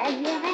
I wanna